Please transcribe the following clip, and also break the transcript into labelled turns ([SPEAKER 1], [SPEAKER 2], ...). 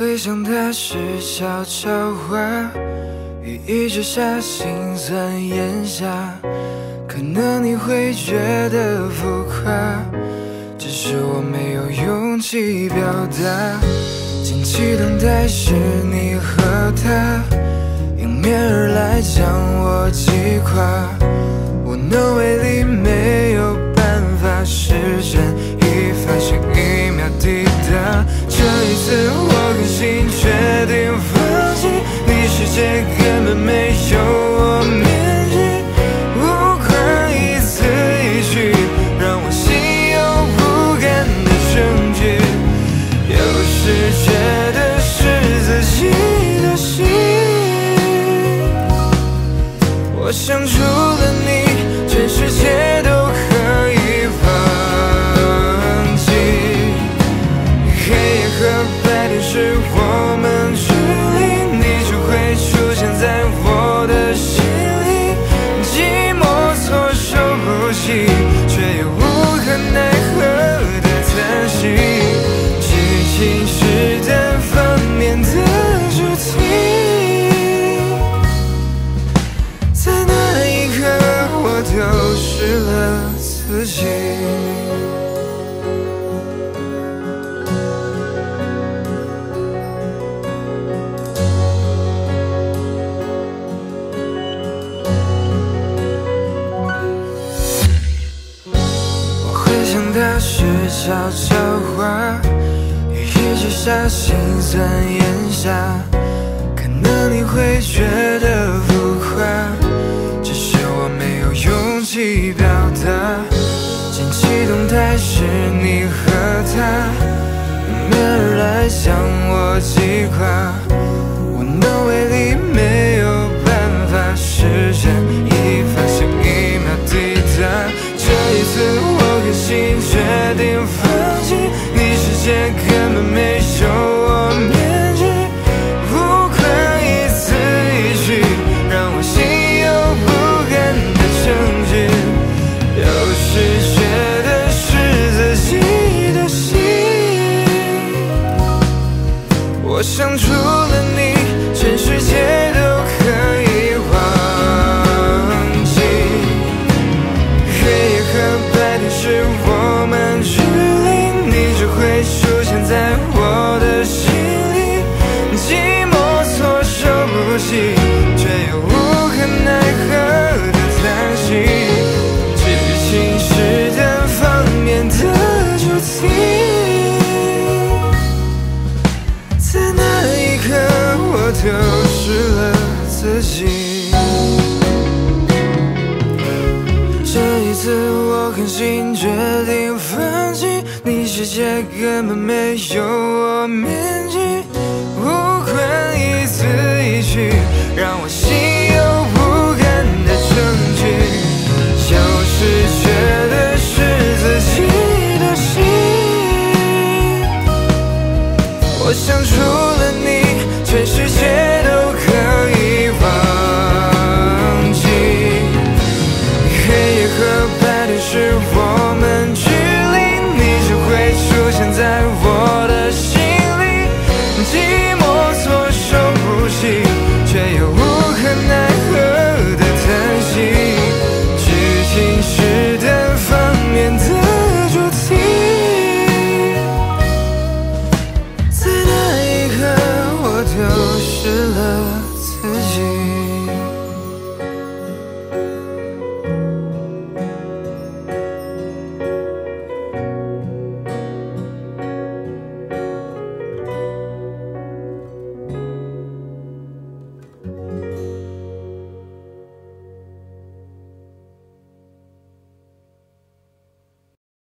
[SPEAKER 1] 回想大事悄悄话，雨一直下，心酸咽下。可能你会觉得浮夸，只是我没有勇气表达。静期等待是你和他迎面而来，将我击垮。无能为力，没有办法，时针一发，下一秒抵达。这一次我心决定放弃，你世界根本没有自己。我回想大事悄悄话，雨一直下，心酸咽下。可能你会觉是你和他迎面而来，将我击垮。无能为力，没有办法，时针一发，现一秒抵达。这一次我狠心决定放弃，你世界根本没我想除了你，全世界都可以忘记。黑夜和白天是我们距离，你就会出现在我的心里。寂寞措手不及，却又无可奈何的叹息。剧情是单方面的主题。己。这一次，我狠心决定放弃，你世界根本没有我面积，无关一字一句，让我